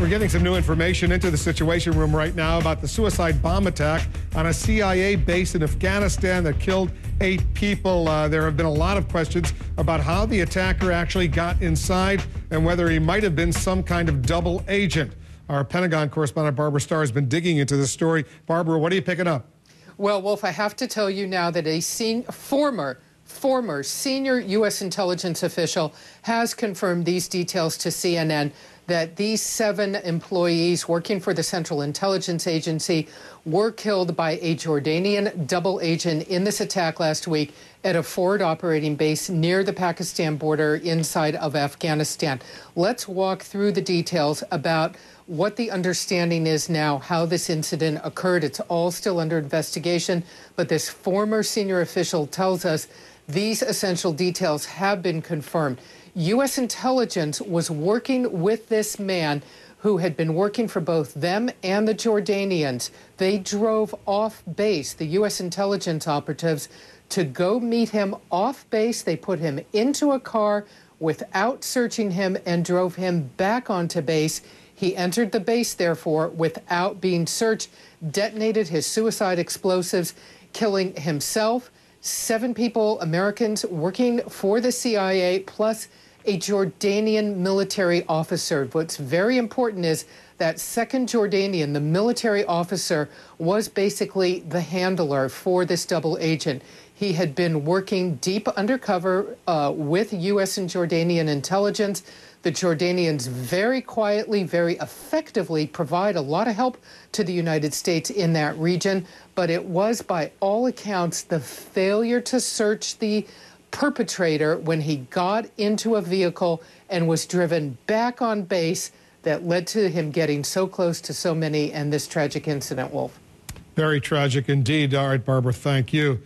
We're getting some new information into the Situation Room right now about the suicide bomb attack on a CIA base in Afghanistan that killed eight people. Uh, there have been a lot of questions about how the attacker actually got inside and whether he might have been some kind of double agent. Our Pentagon correspondent Barbara Starr has been digging into this story. Barbara, what are you picking up? Well, Wolf, I have to tell you now that a former former senior U.S. intelligence official has confirmed these details to CNN that these seven employees working for the Central Intelligence Agency were killed by a Jordanian double agent in this attack last week at a forward operating base near the Pakistan border inside of Afghanistan. Let's walk through the details about what the understanding is now, how this incident occurred. It's all still under investigation, but this former senior official tells us these essential details have been confirmed. U.S. intelligence was working with this man who had been working for both them and the Jordanians. They drove off base, the U.S. intelligence operatives, to go meet him off base. They put him into a car without searching him and drove him back onto base. He entered the base, therefore, without being searched, detonated his suicide explosives, killing himself seven people, Americans, working for the CIA, plus a Jordanian military officer. What's very important is that second Jordanian, the military officer, was basically the handler for this double agent. He had been working deep undercover uh, with U.S. and Jordanian intelligence. The Jordanians very quietly, very effectively provide a lot of help to the United States in that region, but it was, by all accounts, the failure to search the perpetrator when he got into a vehicle and was driven back on base that led to him getting so close to so many and this tragic incident, Wolf. Very tragic indeed. All right, Barbara, thank you.